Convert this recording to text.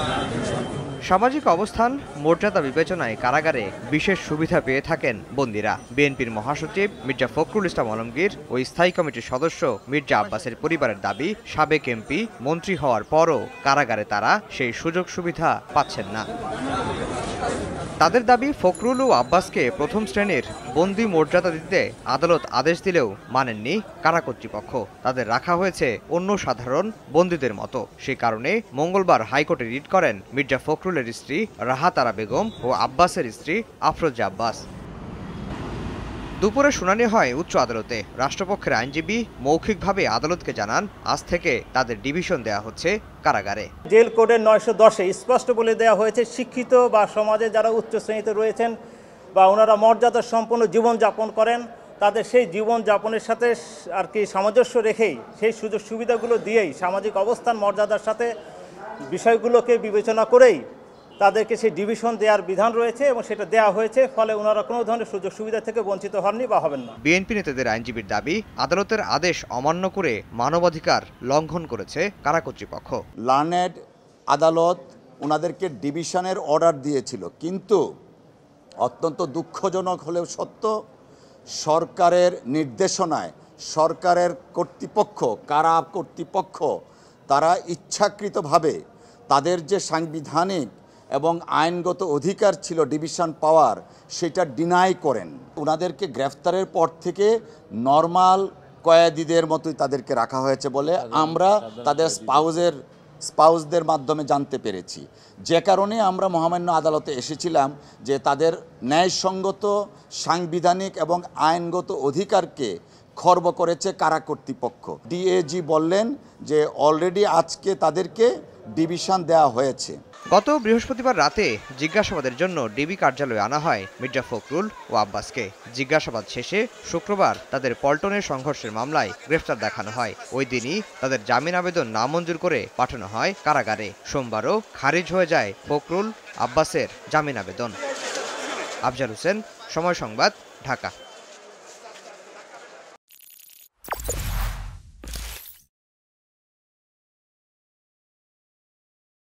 Amen. সামাজিক অবস্থান, মর্যাদা বিবেচনায় কারাগারে বিশেষ সুবিধা পেয়ে থাকেন বন্দিরা। বিএনপির মহাসচিব মির্জা ফখরুল ইসলাম আলমগীর ও স্থায়ী কমিটির সদস্য মির্জা আব্বাসের পরিবারের দাবি, সাবেক এমপি মন্ত্রী হওয়ার পরও কারাগারে তারা সেই সুযোগ সুবিধা পাচ্ছেন না। তাদের দাবি, ফখরুল ও আব্বাসকে প্রথম শ্রেণির বন্দি মর্যাদা দিতে আদালত আদেশ দিলেও মানেননি কারা কর্তৃপক্ষ। তাদের রাখা হয়েছে অন্য সাধারণ বন্দীদের মতো। সে কারণে মঙ্গলবার হাইকোর্টে রিট করেন মির্জা ফখরুলের স্ত্রী রাহাতারা বেগম ও আব্বাসের স্ত্রী আফরোজা আব্বাস। দুপুরে শুনানি হয় উচ্চ আদালতে। রাষ্ট্রপক্ষের আইনজীবী মৌখিকভাবে আদালতকে জানান, আজ থেকে তাদের ডিভিশন দেয়া হচ্ছে কারাগারে। জেল কোডের নয়শো দশে স্পষ্ট বলে দেওয়া হয়েছে, শিক্ষিত বা সমাজে যারা উচ্চ শ্রেণীতে রয়েছেন বা ওনারা মর্যাদা সম্পন্ন জীবনযাপন করেন, তাদের সেই জীবনযাপনের সাথে আর কি সামঞ্জস্য রেখেই সেই সুযোগ সুবিধাগুলো দিয়েই সামাজিক অবস্থান, মর্যাদার সাথে বিষয়গুলোকে বিবেচনা করেই তাদেরকে সেই ডিভিশন দেওয়ার বিধান রয়েছে এবং সেটা দেওয়া হয়েছে ফলে ওনারা কোনো ধরনের সুযোগ সুবিধা থেকে বঞ্চিত হননি বা হবেন না। বিএনপি নেতাদের আইনজীবীর দাবি আদালতের আদেশ অমান্য করে মানবাধিকার লঙ্ঘন করেছে কারা কর্তৃপক্ষ। লার্নেড আদালত ওনাদেরকে ডিভিশনের অর্ডার দিয়েছিল কিন্তু অত্যন্ত দুঃখজনক হলেও সত্য সরকারের নির্দেশনায় সরকারের কর্তৃপক্ষ কারা কর্তৃপক্ষ তারা ইচ্ছাকৃতভাবে তাদের যে সাংবিধানিক এবং আইনগত অধিকার ছিল ডিভিশন পাওয়ার সেটা ডিনাই করেন। ওনাদেরকে গ্রেফতারের পর থেকে নর্মাল কয়েদিদের মতোই তাদেরকে রাখা হয়েছে বলে আমরা তাদের স্পাউজের স্পাউসদের মাধ্যমে জানতে পেরেছি। যে কারণে আমরা মহামান্য আদালতে এসেছিলাম যে তাদের ন্যায়সঙ্গত সাংবিধানিক এবং আইনগত অধিকারকে খর্ব করেছে কারা কর্তৃপক্ষ। ডিএজি বললেন যে অলরেডি আজকে তাদেরকে ডিভিশন দেওয়া হয়েছে। গত বৃহস্পতিবার রাতে জিজ্ঞাসাবাদের জন্য ডিবি কার্যালয়ে আনা হয় মির্জা ফখরুল ও আব্বাসকে। জিজ্ঞাসাবাদ শেষে শুক্রবার তাদের পল্টনের সংঘর্ষের মামলায় গ্রেফতার দেখানো হয়। ওই দিনই তাদের জামিন আবেদন নামঞ্জুর করে পাঠানো হয় কারাগারে। সোমবারও খারিজ হয়ে যায় ফখরুল, আব্বাসের জামিন আবেদন। আফজাল হোসেন, সময় সংবাদ, ঢাকা।